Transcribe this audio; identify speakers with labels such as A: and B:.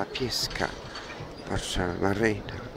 A: Papiesca, Wasza Marina.